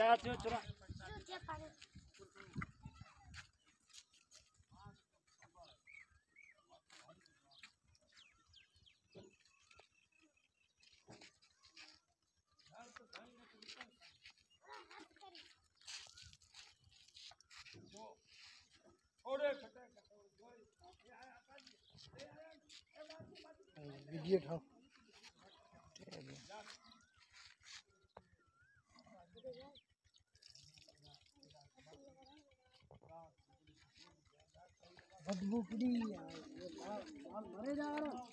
जा चुरा चुरा वीडियो उठाओ बदबू पड़ी मरे जा रहा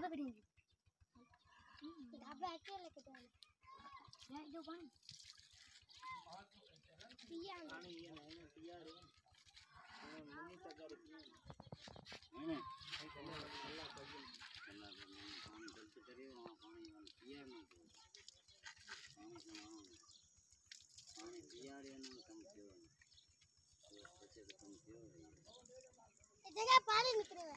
அதை விடுங்க. அப்படியே அக்கறையில் கட்டுவாங்க இதோ பாருங்க பாரு நிக்கிறேன்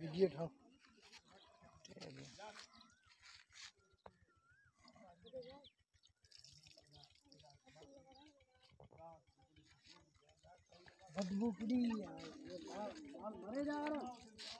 वीडियो बदबू पड़ी मरे जा रहा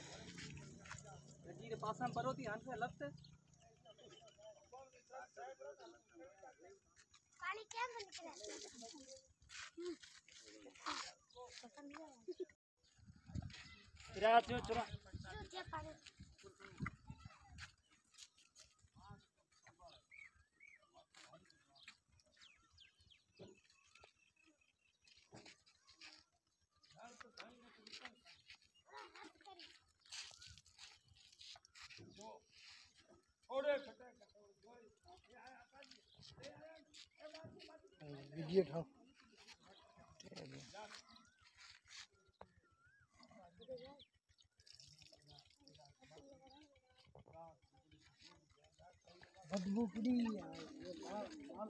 હજી પાસામાં પરોતી હાંસે લત પાણી કેમ નીકળે વિરાટ જો ચુરા कीजिए उठाओ बदबू पड़ी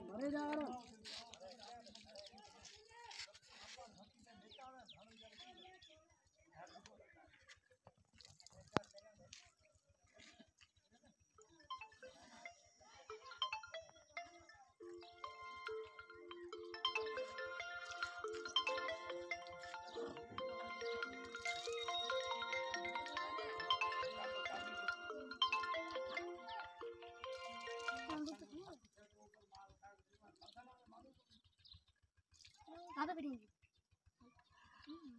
मरे जा रहा apa bini?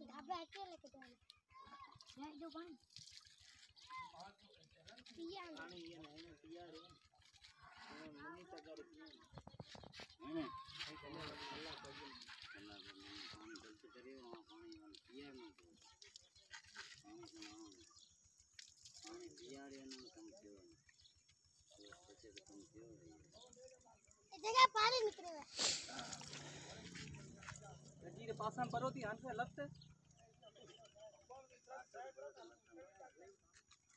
apa aja lah kita. ya itu kan. iya. ini ini રે પાસામાં પરોતી હાંસે લપતે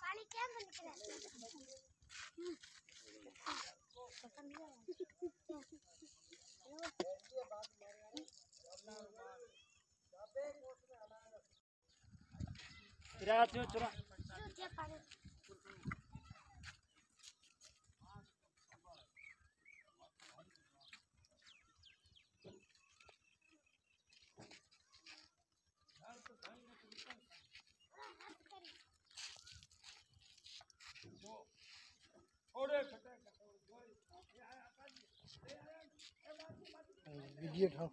પાણી કેમ નીકળે શું છે પાણી ये उठाओ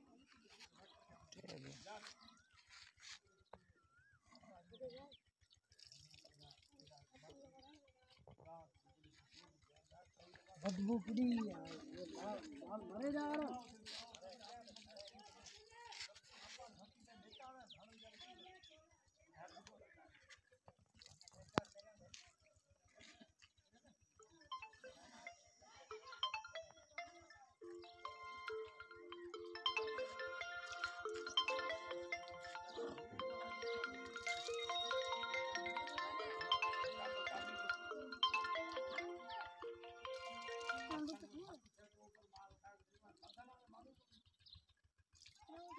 बदबू पड़ी मरे जा रहा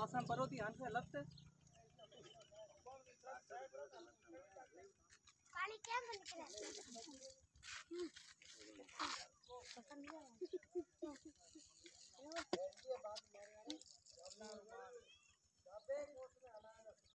એ જગ્યા પાણી નીકળે નદી રે પાસામાં પરોતી હાંસે લપતે પાણી કેમ નીકળે